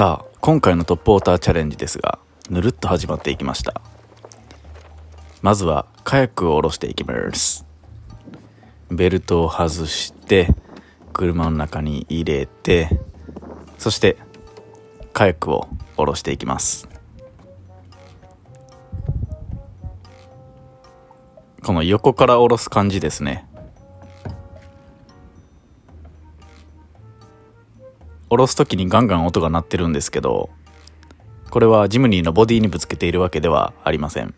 さあ今回のトップウォーターチャレンジですがぬるっと始まっていきました。まずはカヤックを下ろしていきます。ベルトを外して車の中に入れてそしてカヤックを下ろしていきます。この横から下ろす感じですね。下ろす時にガンガン音が鳴ってるんですけどこれはジムニーのボディにぶつけているわけではありません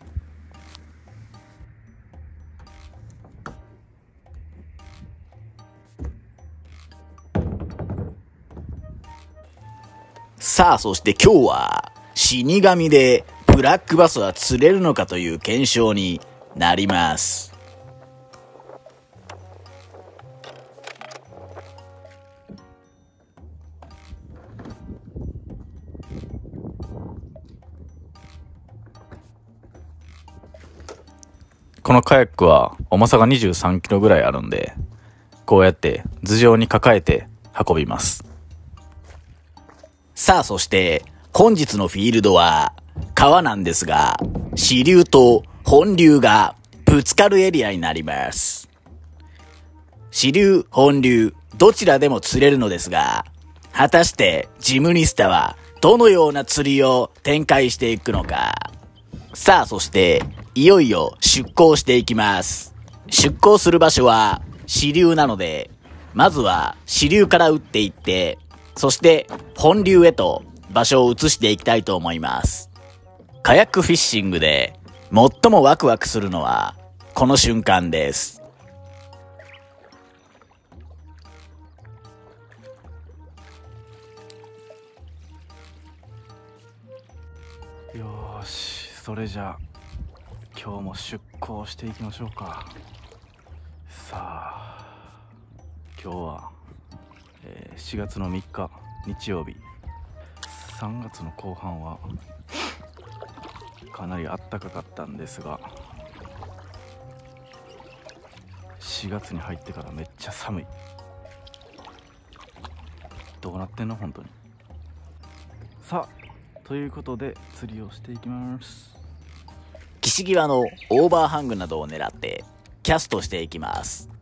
さあ、そして今日は死神でブラックバスは釣れるのかという検証になります。このカヤックは重さが23キロぐらいあるんでこうやって頭上に抱えて運びますさあ、そして本日のフィールドは川なんですが、支流と本流がぶつかるエリアになります。支流、本流、どちらでも釣れるのですが、果たしてジムニスタはどのような釣りを展開していくのか。さあ、そして、いよいよ出港していきます。出港する場所は支流なので、まずは支流から打っていって、そして本流へと場所を移していきたいと思います。カヤックフィッシングで最もワクワクするのはこの瞬間です。よーしそれじゃあ今日も出港していきましょうか。さあ今日は、えー4月の3日日曜日。3月の後半はかなりあったかかったんですが4月に入ってからめっちゃ寒い。どうなってんの？本当に。さあということで釣りをしていきます。岸際のオーバーハングなどを狙ってキャストしていきます。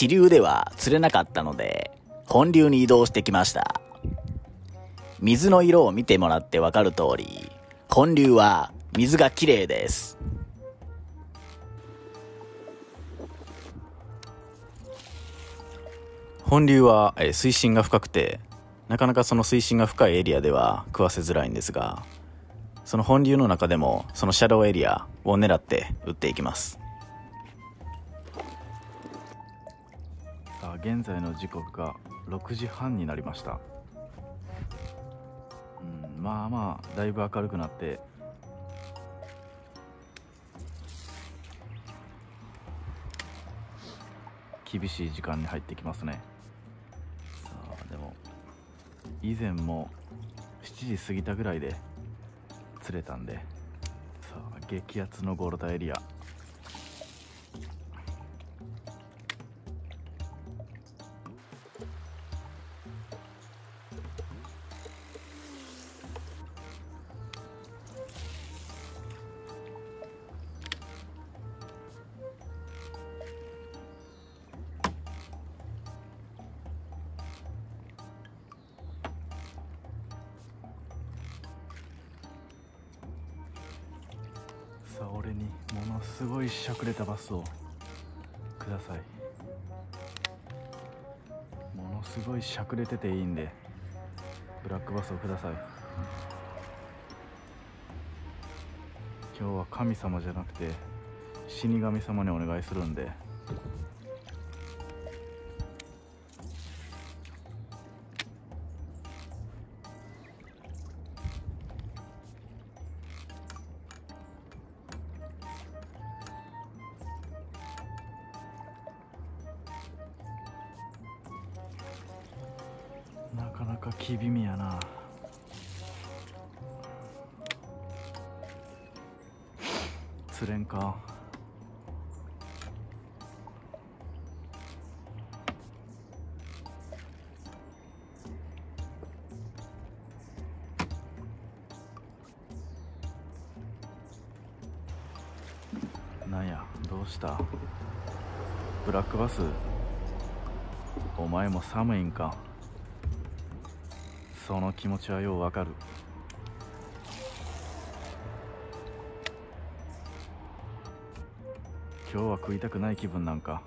支流では釣れなかったので本流に移動してきました。水の色を見てもらってわかる通り本流は水が綺麗です。本流は、え水深が深くてなかなかその水深が深いエリアでは食わせづらいんですがその本流の中でもそのシャドウエリアを狙って打っていきます。現在の時刻が6時半になりました。うんまあまあだいぶ明るくなって。厳しい時間に入ってきますね。さあでも以前も7時過ぎたぐらいで釣れたんで。さあ激アツのゴールドエリア。さあ俺にものすごいしゃくれたバスをください。ものすごいしゃくれてていいんでブラックバスをください。今日は神様じゃなくて死神様にお願いするんでなか気気味やな。釣れんか。なんやどうした？ブラックバス？お前も寒いんか？その気持ちはようわかる。今日は食いたくない気分なんか。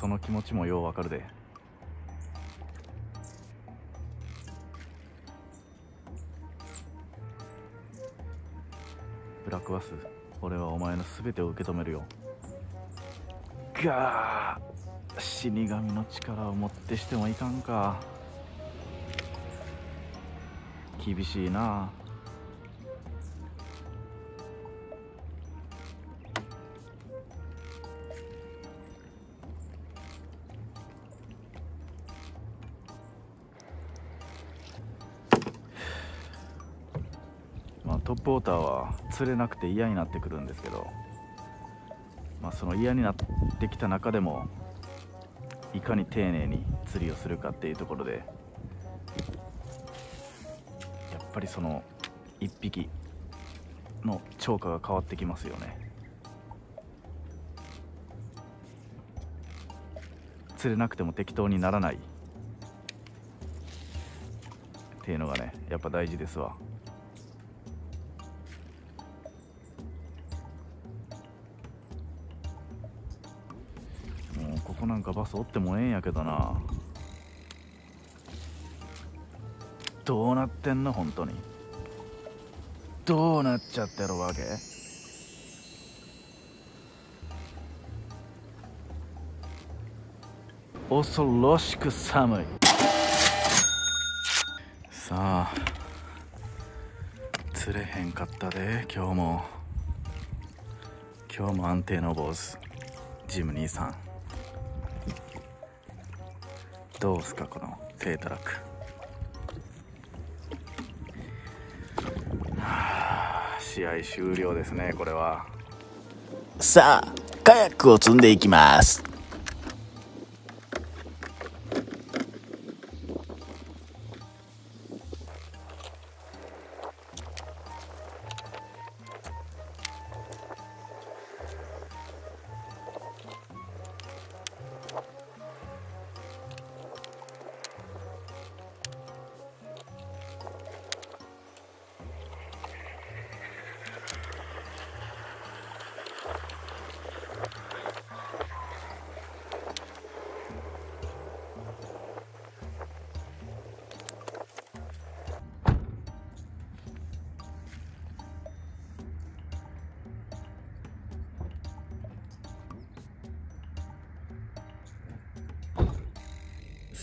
その気持ちもようわかるで。ブラックバス俺はお前の全てを受け止めるよ。が死神の力をもってしてもいかんか。厳しいな。まあトップウォーターは釣れなくて嫌になってくるんですけど。まあ、その嫌になってきた中でもいかに丁寧に釣りをするかっていうところで。っぱりその1匹の釣果が変わってきますよね。釣れなくても適当にならない。っていうのがねやっぱ大事ですわ。もうここなんかバスおってもええんやけどな。どうなってんの本当に？どうなっちゃってるわけ？恐ろしく寒い。さあ釣れへんかったで今日も。今日も安定の坊主ジム兄さん。どうすかこの低たらくは試合終了ですねこれはさあ、カヤックを積んでいきます。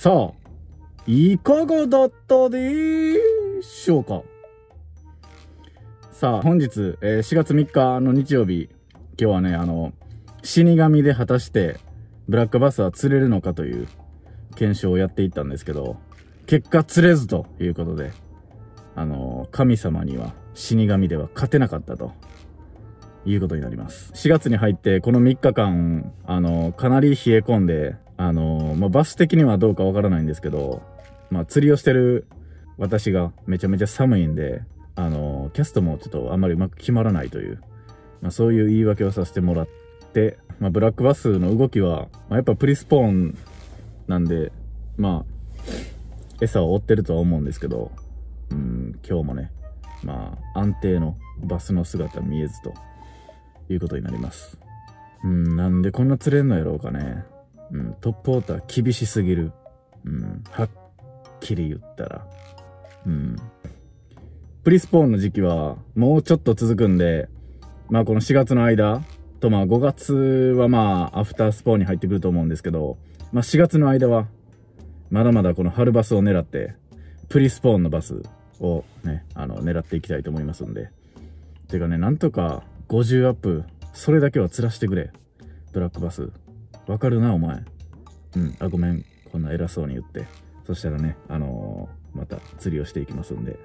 さあ、いかがだったでしょうか?さあ、本日、えー4月3日の日曜日、今日はね、あの、死神で果たして、ブラックバスは釣れるのかという検証をやっていったんですけど、結果釣れずということで、あの、神様には死神では勝てなかったと。いうことになります。4月に入って、この3日間、あの、かなり冷え込んで、あの、まあ、バス的にはどうかわからないんですけど、まあ、釣りをしてる私がめちゃめちゃ寒いんで、あの、キャストもちょっとあんまりうまく決まらないという、まあ、そういう言い訳をさせてもらって、まあ、ブラックバスの動きは、まあ、やっぱプリスポーンなんで、まあ、餌を追ってるとは思うんですけど、うん、今日もね、まあ、安定のバスの姿見えずということになります。うん、なんでこんな釣れんのやろうかね。うん、トップウォーター厳しすぎる。うん、はっきり言ったら。うん。プリスポーンの時期はもうちょっと続くんで、まあこの4月の間とまあ5月はまあアフタースポーンに入ってくると思うんですけど、まあ4月の間はまだまだこの春バスを狙って、プリスポーンのバスをね、あの狙っていきたいと思いますんで。てかね、なんとか50アップ、それだけは釣らしてくれ。ブラックバス。わかるな、お前。うん、あ、ごめん。こんな偉そうに言って。そしたらね、あのーまた釣りをしていきますんで、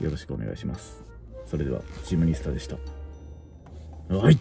よろしくお願いします。それでは、チームニスタでした。はい。